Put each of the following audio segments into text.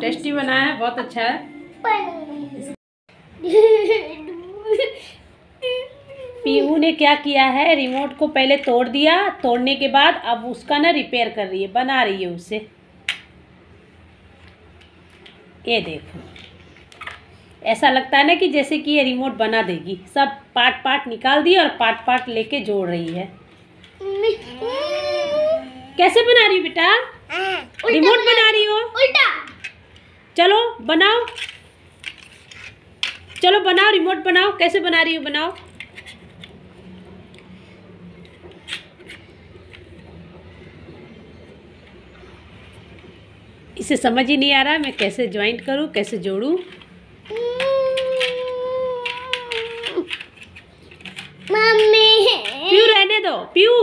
Tasty बना है बहुत अच्छा है। पीहू ने क्या किया है रिमोट को पहले तोड़ दिया तोड़ने के बाद अब उसका ना रिपेयर कर रही है बना रही है उसे। ये देखो। ऐसा लगता है ना कि जैसे कि ये रिमोट बना देगी। सब पार्ट पार्ट निकाल दिया और पार्ट पार्ट लेके जोड़ रही है। कैसे बना रही बेटा? रिमोट बना रही हो? उल्टा। चलो बनाओ। चलो बनाओ रिमोट बनाओ। कैसे बना रही हो बनाओ। इसे समझ ही नहीं आ रहा मैं कैसे ज्वाइंट करूँ कैसे जोड़ूं। मम्मी। पीयू रहने दो पीयू।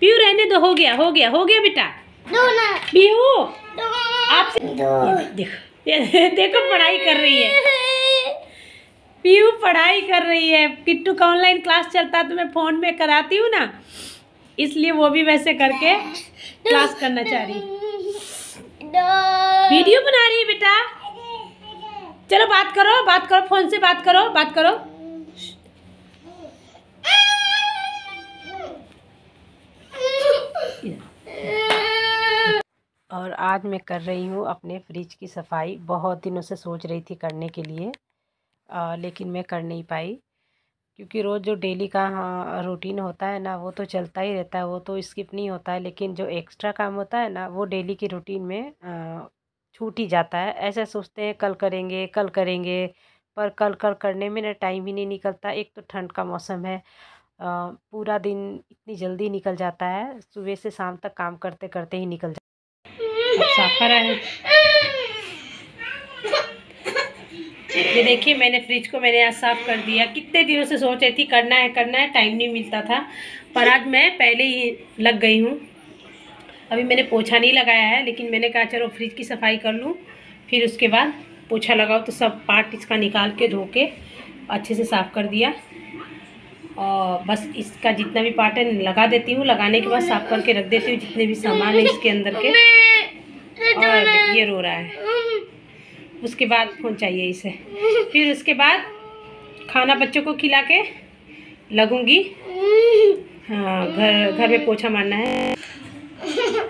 पीयू रहने दो हो गया हो गया हो गया बेटा। दो ना। पीयू। दो। आप देखो। देखो, पढ़ाई कर रही है। पीयू, पढ़ाई कर रही है। किट्टू का ऑनलाइन क्लास चलता है तो मैं फ़ोन में कराती हूँ ना। इसलिए वो भी वैसे करके क्लास करना चाह रही वीडियो बना रही है बेटा। चलो बात करो बात करो फ़ोन से बात करो बात करो। और आज मैं कर रही हूँ अपने फ्रिज की सफ़ाई। बहुत दिनों से सोच रही थी करने के लिए आ, लेकिन मैं कर नहीं पाई। क्योंकि रोज़ जो डेली का हाँ रूटीन होता है ना वो तो चलता ही रहता है वो तो स्किप नहीं होता है लेकिन जो एक्स्ट्रा काम होता है ना वो डेली की रूटीन में छूट ही जाता है। ऐसे सोचते हैं कल करेंगे कल करेंगे पर कल कल करने में ना टाइम ही नहीं निकलता। एक तो ठंड का मौसम है आ, पूरा दिन इतनी जल्दी निकल जाता है सुबह से शाम तक काम करते करते ही निकल जाता अब साफा रहा है। ये देखिए, मैंने फ्रिज को मैंने आज साफ़ कर दिया। कितने दिनों से सोच रही थी, करना है करना है टाइम नहीं मिलता था। पर आज मैं पहले ही लग गई हूँ। अभी मैंने पोछा नहीं लगाया है, लेकिन मैंने कहा, चलो फ्रिज की सफ़ाई कर लूँ। फिर उसके बाद पोछा लगाओ तो सब पार्ट इसका निकाल के, धो के अच्छे से साफ़ कर दिया। और बस इसका जितना भी पार्ट है, लगा देती हूँ। लगाने के बाद साफ़ करके रख देती हूँ, जितने भी सामान है इसके अंदर के। और ये रो रहा है। उसके बाद फ़ोन चाहिए इसे। फिर उसके बाद खाना बच्चों को खिला के लगूँगी। हाँ घर घर में पोछा मारना है।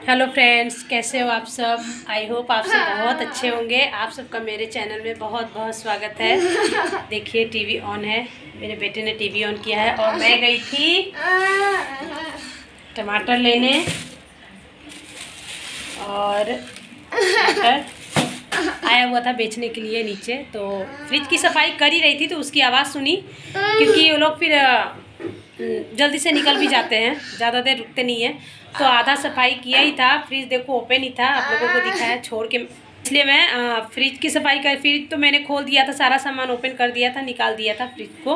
हेलो फ्रेंड्स कैसे हो आप सब? आई होप आप सब बहुत अच्छे होंगे। आप सबका मेरे चैनल में बहुत बहुत स्वागत है। देखिए टीवी ऑन है। मेरे बेटे ने टीवी ऑन किया है और मैं गई थी टमाटर लेने। और आया हुआ था बेचने के लिए नीचे तो फ्रिज की सफ़ाई कर ही रही थी तो उसकी आवाज़ सुनी क्योंकि वो लोग फिर जल्दी से निकल भी जाते हैं ज़्यादा देर रुकते नहीं हैं तो आधा सफ़ाई किया ही था फ्रिज देखो ओपन ही था आप लोगों को दिखाया छोड़ के इसलिए मैं फ्रिज की सफ़ाई कर फ्रिज तो मैंने खोल दिया था सारा सामान ओपन कर दिया था निकाल दिया था फ्रिज को।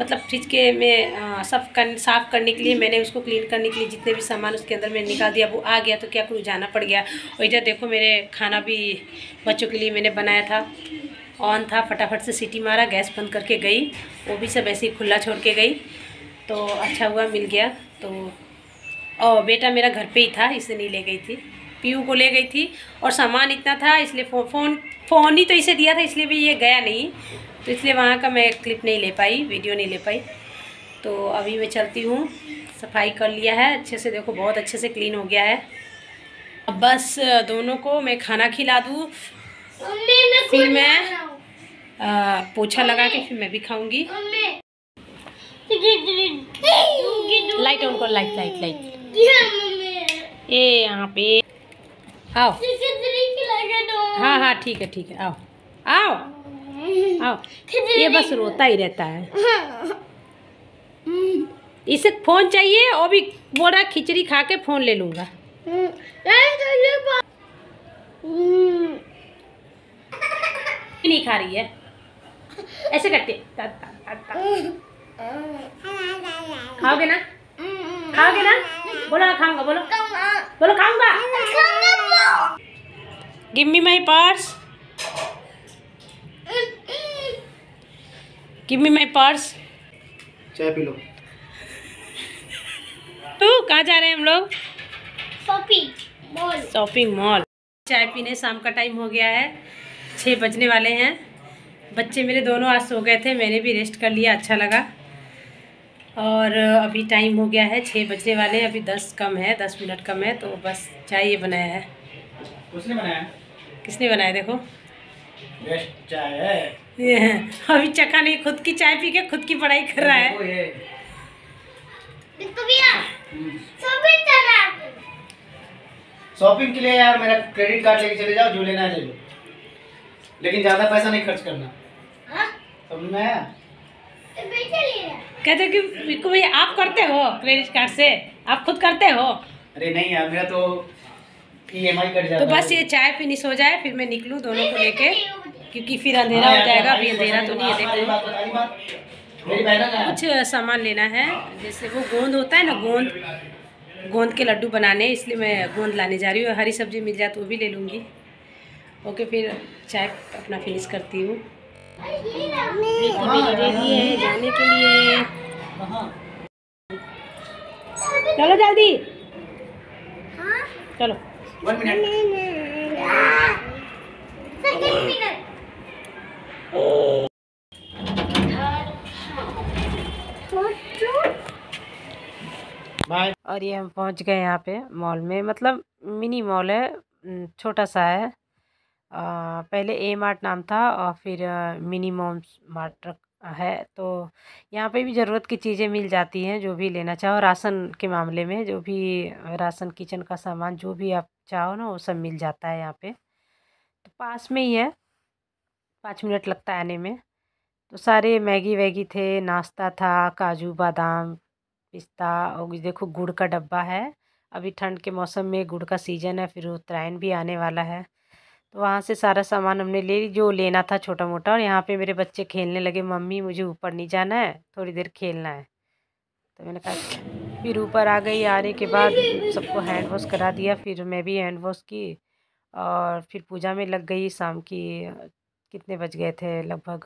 मतलब फ्रिज के में सब कर, साफ़ करने के लिए मैंने उसको क्लीन करने के लिए जितने भी सामान उसके अंदर मैंने निकाल दिया वो आ गया तो क्या करूँ जाना पड़ गया। और इधर देखो मेरे खाना भी बच्चों के लिए मैंने बनाया था। ऑन था फटाफट से सीटी मारा गैस बंद करके गई वो भी सब ऐसे ही खुला छोड़ के गई। तो अच्छा हुआ मिल गया। तो और बेटा मेरा घर पे ही था इसे नहीं ले गई थी। पीयू को ले गई थी और सामान इतना था इसलिए फ़ो, फ़ोन फ़ोन ही तो इसे दिया था इसलिए भी ये गया नहीं। तो इसलिए वहाँ का मैं क्लिप नहीं ले पाई वीडियो नहीं ले पाई। तो अभी मैं चलती हूँ सफ़ाई कर लिया है अच्छे से देखो बहुत अच्छे से क्लीन हो गया है। अब बस दोनों को मैं खाना खिला दूँ। फिर मैं-। आ, पोछा लगा के फिर मैं भी खाऊँगी। लाइट ऑन कर लाइट लाइट लाइट ये यहाँ पे। आओ। हाँ। हाँ ठीक है ठीक है आओ। आओ। आओ। ये बस रोता ही रहता है। इसे फ़ोन चाहिए और भी बोरा खिचड़ी खा के फ़ोन ले लूँगा। नहीं खा रही है। ऐसे करते ता, ता, ता, ता। खाओगे ना? खाओगे ना? बोलो ना खाऊँगा। बोलो बोलो खाऊँगा। Give me my purse give me my purse चाय पी लो। तो कहाँ जा रहे हैं हम लोग? पपी बोल शॉपिंग मॉल चाय पीने शाम का टाइम हो गया है। छः बजने वाले हैं। बच्चे मेरे दोनों आज सो गए थे। मैंने भी रेस्ट कर लिया। अच्छा लगा। और अभी टाइम हो गया है। छः बजने वाले हैं। अभी दस कम है। दस मिनट कम है। तो बस चाय ये बनाया है। उसने बनाया किसने बनाया देखो? बेस्ट चाय है। ये अभी चखा नहीं खुद की चाय पी के खुद की पढ़ाई कर रहा है। देखो ये। देखो भैया सभी तरह शॉपिंग के लिए यार मेरा क्रेडिट कार्ड लेके चले जाओ जो लेना है ले लो। लेकिन ज़्यादा पैसा नहीं खर्च करना। हाँ? समझ में आया? तो बेटे ले रहा कहते कि भैया आप करते हो क्रेडिट कार्ड से? आप खुद करते हो? अरे नहीं यार मेरा तो तो बस ये चाय फिनिश हो जाए फिर मैं निकलूँ दोनों को लेके क्योंकि फिर अंधेरा हाँ हो जाएगा अभी अंधेरा तो नहीं है देखो। है कुछ सामान लेना है जैसे वो गोंद होता है ना गोंद गोंद के लड्डू बनाने इसलिए मैं गोंद लाने जा रही हूँ। हरी सब्ज़ी मिल जाए तो वो भी ले लूँगी। ओके फिर चाय अपना फिनिश करती हूँ। रेडी है जाने के लिए। चलो जल्दी। हाँ। चलो। One minute second minute bye और ये हम पहुँच गए यहाँ पे मॉल में। मतलब मिनी मॉल है छोटा सा है। आ, पहले ए मार्ट नाम था और फिर मिनी मॉम्स मार्ट रख- है तो यहाँ पे भी ज़रूरत की चीज़ें मिल जाती हैं जो भी लेना चाहो। राशन के मामले में जो भी, राशन किचन का सामान जो भी आप चाहो ना, वो सब मिल जाता है यहाँ पे। तो पास में ही है, पाँच मिनट लगता है आने में। तो सारे मैगी वैगी थे, नाश्ता था, काजू, बादाम, पिस्ता और देखो गुड़ का डब्बा है। अभी ठंड के मौसम में गुड़ का सीज़न है, फिर उत्तरायण भी आने वाला है। तो वहाँ से सारा सामान हमने ले ली, जो लेना था छोटा मोटा और यहाँ पे मेरे बच्चे खेलने लगे, मम्मी, मुझे ऊपर नहीं जाना है, थोड़ी देर खेलना है। तो मैंने कहा, फिर ऊपर आ गई, आने के बाद सबको हैंड वॉश करा दिया, फिर मैं भी हैंड वॉश की और फिर पूजा में लग गई शाम की, कितने बज गए थे? लगभग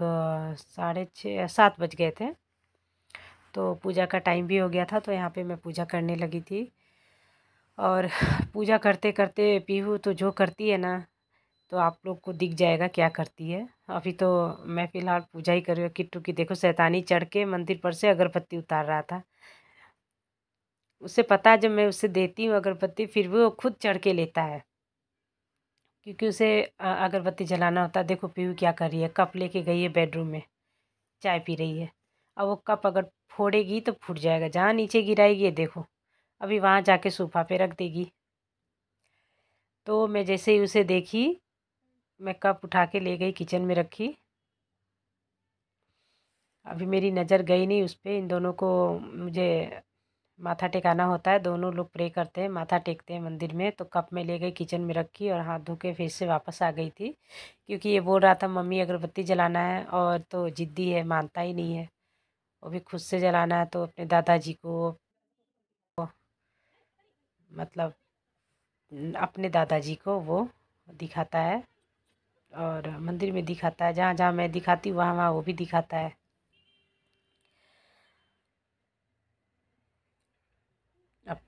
साढ़े छः सात बज गए थे। तो पूजा का टाइम भी हो गया था तो यहाँ पे मैं पूजा करने लगी थी। और पूजा करते करते पीहू तो जो करती है ना तो आप लोग को दिख जाएगा क्या करती है। अभी तो मैं फ़िलहाल पूजा ही कर रही हूँ, किट्टू की देखो सैतानी चढ़ के मंदिर पर से अगरबत्ती उतार रहा था। उसे पता है जब मैं उसे देती हूँ अगरबत्ती, फिर भी वो खुद चढ़ के लेता है। क्योंकि उसे अगरबत्ती जलाना होता है। देखो पीहू क्या कर रही है, कप लेके गई है बेडरूम में, चाय पी रही है। अब वो कप अगर फोड़ेगी तो फूट जाएगा, जहाँ नीचे गिराएगी देखो, अभी वहाँ जाके सोफा पे रख देगी। तो मैं जैसे ही उसे देखी मैं कप उठा के ले गई किचन में रखी। अभी मेरी नज़र गई नहीं उस पर इन दोनों को मुझे माथा टेकाना होता है। दोनों लोग प्रे करते हैं, माथा टेकते हैं मंदिर में। तो कप में ले गई किचन में रखी और हाथ धो के फिर से वापस आ गई थी। क्योंकि ये बोल रहा था, मम्मी, अगरबत्ती जलाना है और तो ज़िद्दी है, मानता ही नहीं है। वो भी खुद से जलाना है तो अपने दादाजी को मतलब अपने दादाजी को वो दिखाता है। और मंदिर में दिखाता है जहाँ जहाँ मैं दिखाती हूँ वहाँ वहाँ वो भी दिखाता है। अब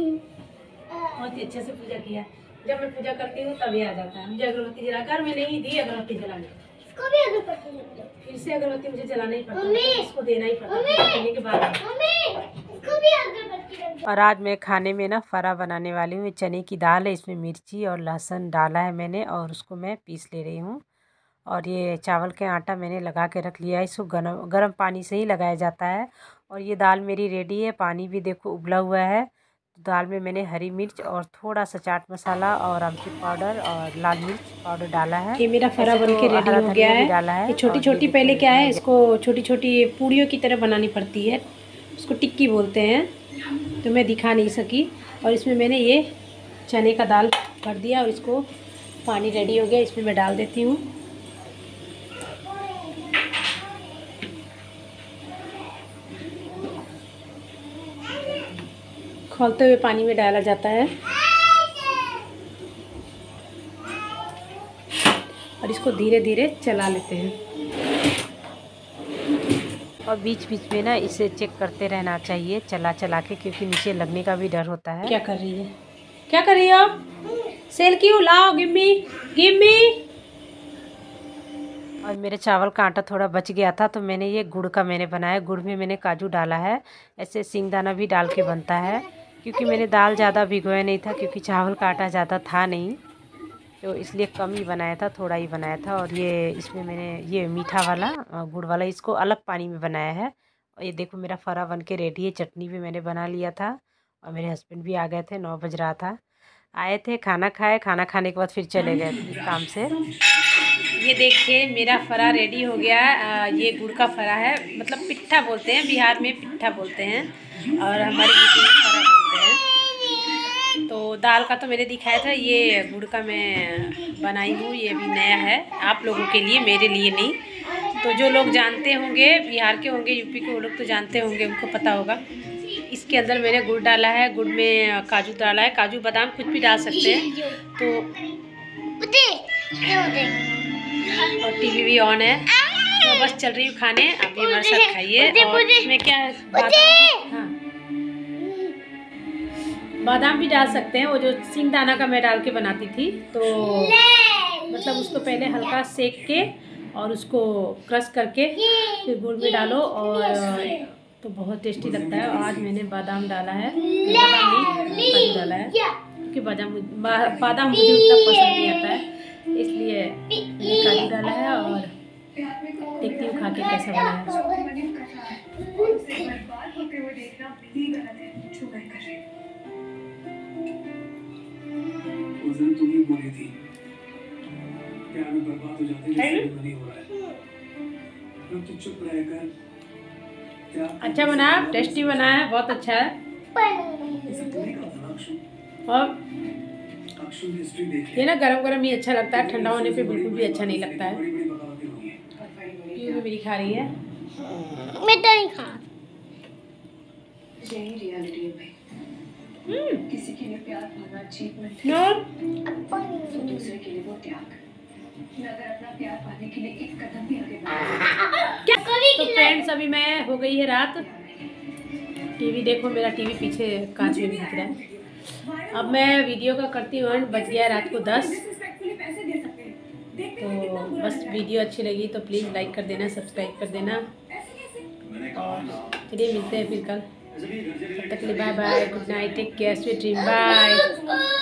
बहुत ही अच्छे से पूजा किया। जब मैं पूजा करती हूँ तभी आ जाता है। मुझे अगरबत्ती जलाकर मैं नहीं दी अगरबत्ती जलाने। इसको भी पढ़ते फिर से अगरबत्ती मुझे जलाना ही पड़ता! है। उसको देना ही पड़ता है। करने के बाद मम्मी इसको भी आगे पढ़ते लगते और आज मैं खाने में ना फरा बनाने वाली हूँ। ये चने की दाल है इसमें मिर्ची और लहसुन डाला है मैंने और उसको मैं पीस ले रही हूँ। और ये चावल के आटा मैंने लगा के रख लिया है इसको गरम गर्म पानी से ही लगाया जाता है। और ये दाल मेरी रेडी है पानी भी देखो उबला हुआ है। दाल में मैंने हरी मिर्च और थोड़ा सा चाट मसाला और आमचूर पाउडर और लाल मिर्च पाउडर डाला है। ये मेरा फरा बन तो के रेडी हो गया है। डाला है छोटी छोटी पहले क्या है। इसको छोटी छोटी पूड़ियों की तरह बनानी पड़ती है। उसको टिक्की बोलते हैं। तो मैं दिखा नहीं सकी और इसमें मैंने ये चने का दाल भर दिया और इसको पानी रेडी हो गया। इसमें मैं डाल देती हूँ। खोलते हुए पानी में डाला जाता है। और इसको धीरे धीरे चला लेते हैं। और बीच बीच में ना इसे चेक करते रहना चाहिए चला चला के क्योंकि नीचे लगने का भी डर होता है। क्या कर रही है? क्या कर रही हो सेल क्यों लाओ गिम्मी? गिम्मी? और मेरे चावल का आटा थोड़ा बच गया था तो मैंने ये गुड़ का मैंने बनाया। गुड़ में मैंने काजू डाला है ऐसे सिंगदाना भी डाल के बनता है क्योंकि मैंने दाल ज़्यादा भिगोया नहीं था क्योंकि चावल का आटा ज़्यादा था नहीं। तो इसलिए कम ही बनाया था, थोड़ा ही बनाया था और ये इसमें मैंने ये मीठा वाला गुड़ वाला इसको अलग पानी में बनाया है। और ये देखो मेरा फरा बन के रेडी है, चटनी भी मैंने बना लिया था और मेरे हस्बैंड भी आ गए थे, नौ बज रहा था। आए थे, खाना खाए, खाना खाने के बाद फिर चले गए काम से। ये देखिए मेरा फरा रेडी हो गया ये गुड़ का फरा है मतलब पिट्ठा बोलते हैं, बिहार में पिट्ठा बोलते हैं। और हमारे फरा तो दाल का तो मैंने दिखाया था ये गुड़ का मैं बनाई हूँ ये भी नया है आप लोगों के लिए मेरे लिए नहीं। तो जो लोग जानते होंगे बिहार के होंगे यूपी के वो लोग तो जानते होंगे उनको पता होगा। इसके अंदर मैंने गुड़ डाला है गुड़ में काजू डाला है काजू बादाम कुछ भी डाल सकते हैं। तो और टीवी भी ऑन है। तो बस चल रही हूँ खाने आप भी हमारे साथ खाइए। और इसमें क्या है? हाँ। बादाम भी डाल सकते हैं, वो जो सिंगदाना का मैं डाल के बनाती थी तो मतलब उसको पहले हल्का सेक के और उसको क्रश करके फिर गुड़ में डालो और तो बहुत टेस्टी लगता है। और आज मैंने बादाम डाला है डाला है, क्योंकि बादाम बादाम मुझे उतना पसंद नहीं आता है, इसलिए मैंने काजू डाला है और देखती हूँ खा के कैसा बना है। उस दिन तुम ही बोली थी। प्यार में बर्बाद हो जाते हैं नहीं हो रहा है? अब तो चुप रहकर अच्छा बना टेस्टी बना है बहुत अच्छा है। अक्षु। और? ये ना गरम गरम ही अच्छा लगता है ठंडा होने पे बिल्कुल भी अच्छा नहीं लगता है। हैं। मेरी खा रही है। मैं तो नहीं खा। किसी के लिए प्यार पाना अचीवमेंट और तो दूसरे के लिए वो त्याग। मैं अगर अपना प्यार पाने के लिए एक कदम भी आगे बढ़ा तो फ्रेंड्स अभी मैं हो गई है रात। टीवी देखो मेरा टीवी पीछे कांच में भी दिख रहा है। अब मैं वीडियो का करती हूँ बज गया रात को दस। तो बस वीडियो अच्छी लगी तो प्लीज़ लाइक कर देना सब्सक्राइब कर देना। और चलिए मिलते हैं फिर कल। तब तक के लिए bye bye good night take care sweet dream bye